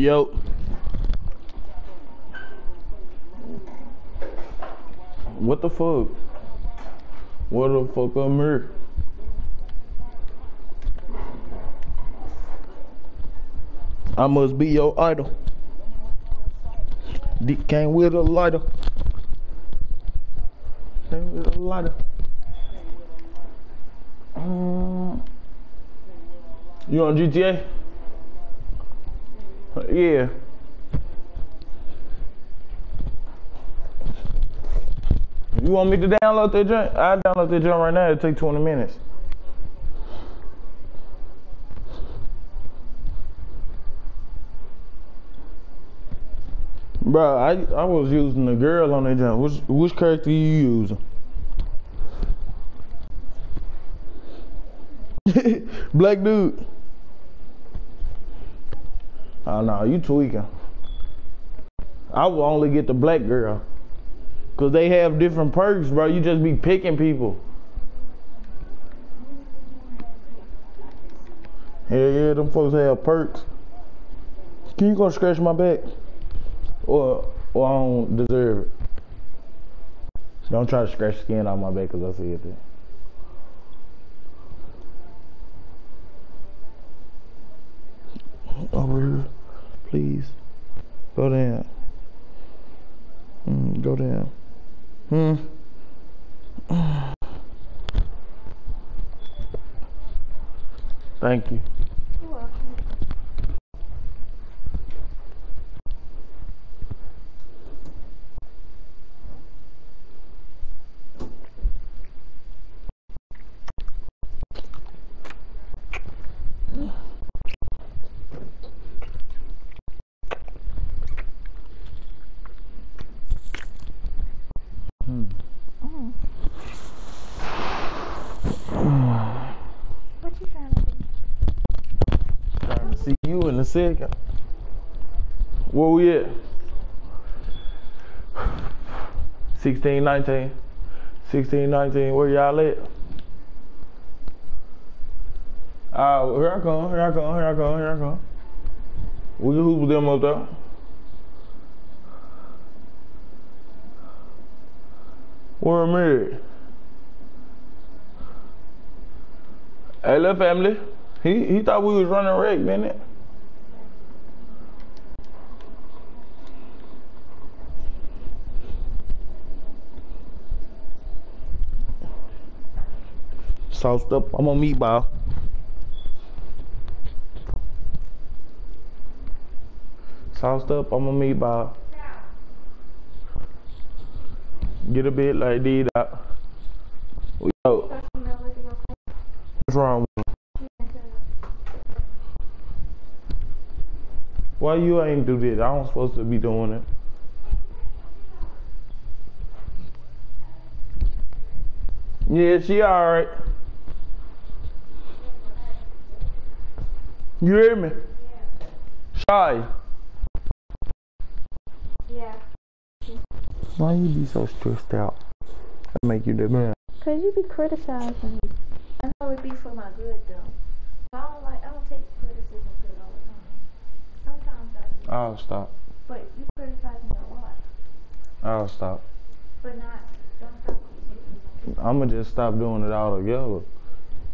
Yo. What the fuck? What the fuck I'm here? I must be your idol. Dick came with a lighter. Came with a lighter. Um, you on GTA? Yeah. You want me to download that joint? I download that joint right now. It'll take 20 minutes. Bro, I I was using the girl on that joint. Which which character you using? Black dude. Oh no, you tweaking. I will only get the black girl. Cause they have different perks, bro. You just be picking people. Yeah, yeah, them folks have perks. Can you go scratch my back? Or, or I don't deserve it. Don't try to scratch skin off my back because I see it there. Over here, please. Go down. Mm, go down. Hmm. Thank you. You're welcome. What you trying to do? Trying to see you in a second. Where we at? 16, 19. 16, 19. Where y'all at? Ah, here I come, here I come, here I come, here I come. We can hoop them up there. Where am I? Hey, little family. He he thought we was running rec, didn't it? Sauced up. I'm on meatball. Sauced up. I'm on meatball. Get a bit like these out. Yo, what's wrong? Why you ain't do this? I don't supposed to be doing it. Yeah, she alright. You hear me? Shy. Yeah. Why you be so stressed out? That make you that man. Cause you be criticizing me. I know it be for my good though. I don't like. I don't take criticism good all the time. Sometimes I do. I'll stop. But you criticize me a lot. I'll stop. But not. Don't stop. I'ma just stop doing it altogether.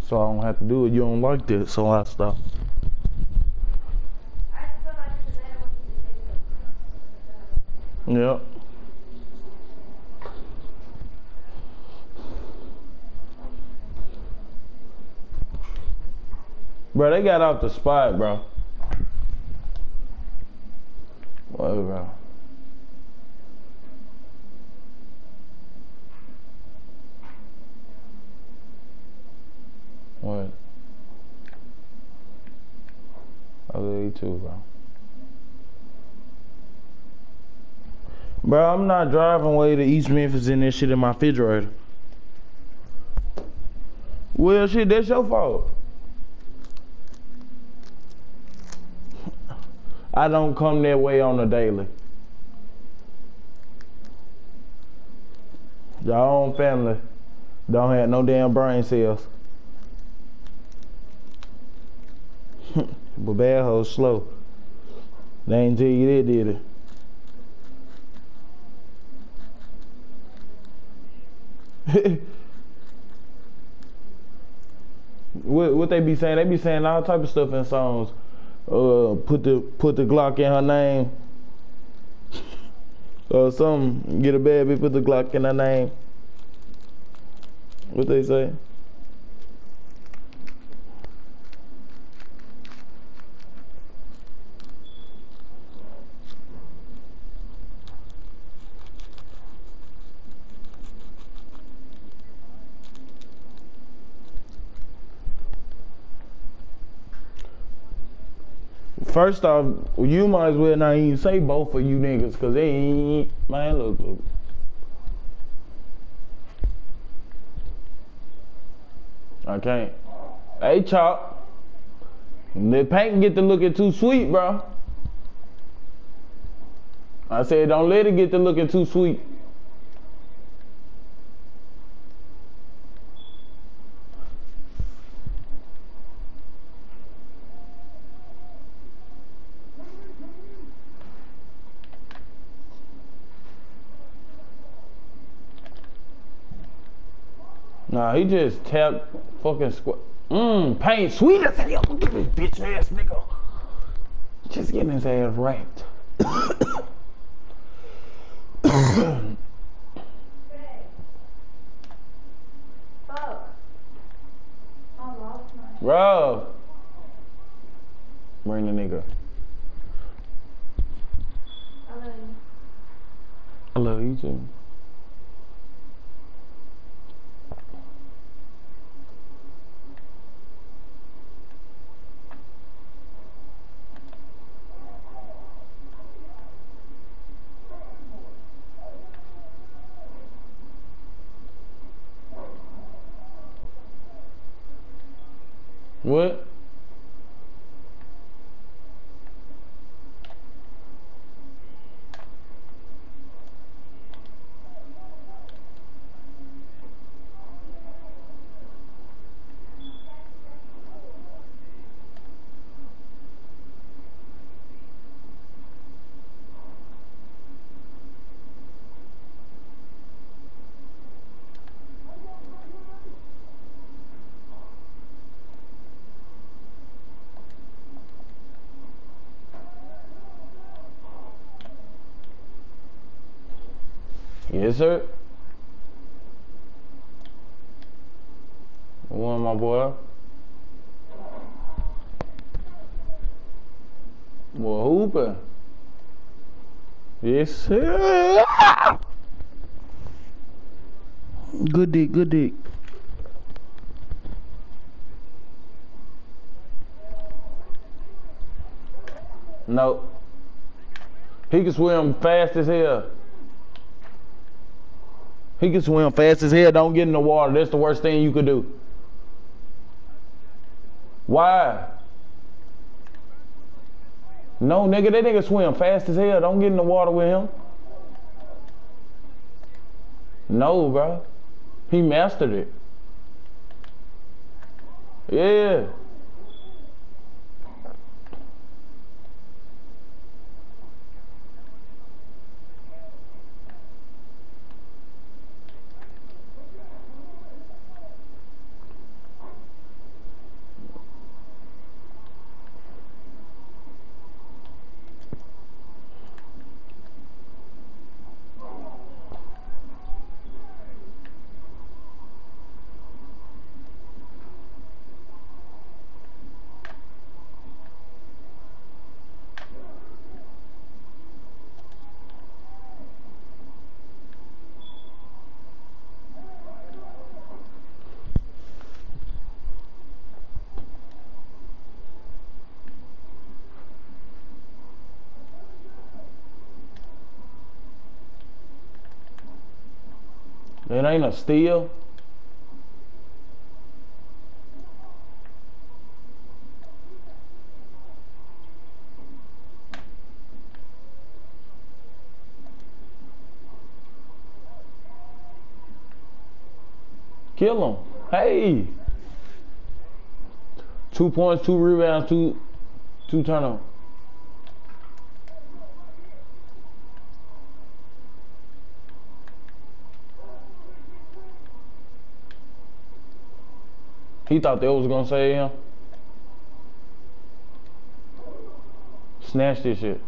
So I don't have to do it. You don't like that, so I stop. I feel like it's a bad way Yep. Bro, they got off the spot, bro. What, bro? What? I love you too, bro. Bro, I'm not driving way to East Memphis and that shit in my refrigerator. Well, shit, that's your fault. I don't come that way on a daily. Your own family don't have no damn brain cells. but bad hoes slow. They ain't tell you that, did it? what what they be saying? They be saying all type of stuff in songs. Uh, put the put the Glock in her name. or something. Get a baby, put the Glock in her name. What they say? First off, you might as well not even say both of you niggas, cause they ain't man look look. I can't. Hey Chop. The paint get to looking too sweet, bro. I said don't let it get to looking too sweet. Nah, he just tapped fucking squat. Mmm, paint sweet as hell. Look at this bitch ass nigga. Just getting his ass wrapped. Bro. Bring the nigga. I love you. I love you too. What? Yes, sir. One, my boy. Boy, hooper. Yes, sir. Good dick, good dick. No. He can swim fast as hell. He can swim fast as hell. Don't get in the water. That's the worst thing you could do. Why? No, nigga, that nigga swim fast as hell. Don't get in the water with him. No, bro. He mastered it. Yeah. It ain't a steal. Kill him. Hey. Two points, two rebounds, two two turnovers. He thought that was gonna save him. Snatch this shit.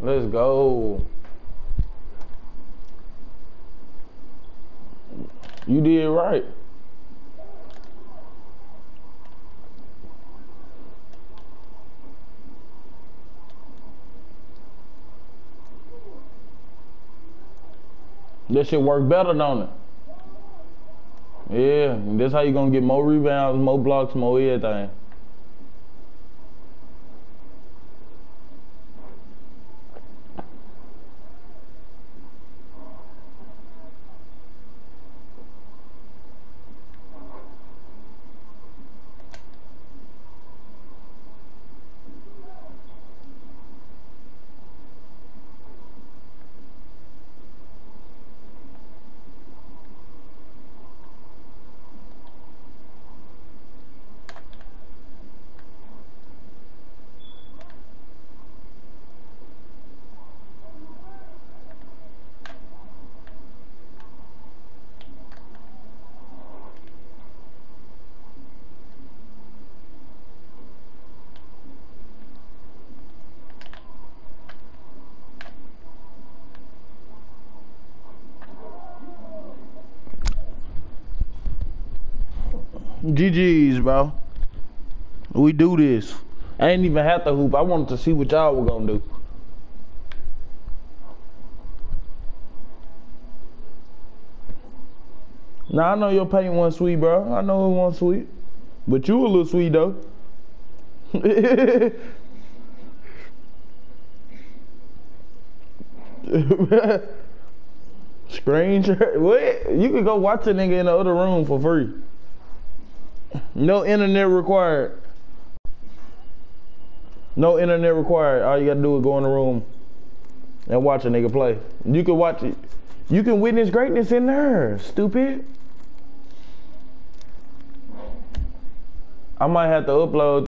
Let's go. You did right. This shit work better, don't it? Yeah, that's how you gonna get more rebounds, more blocks, more everything. GG's, bro. We do this. I ain't even have to hoop. I wanted to see what y'all were gonna do. Now I know your paint one sweet, bro. I know it one sweet. But you a little sweet though. Screen share. What? You could go watch a nigga in the other room for free. No internet required. No internet required. All you gotta do is go in the room and watch a nigga play. You can watch it. You can witness greatness in there, stupid. I might have to upload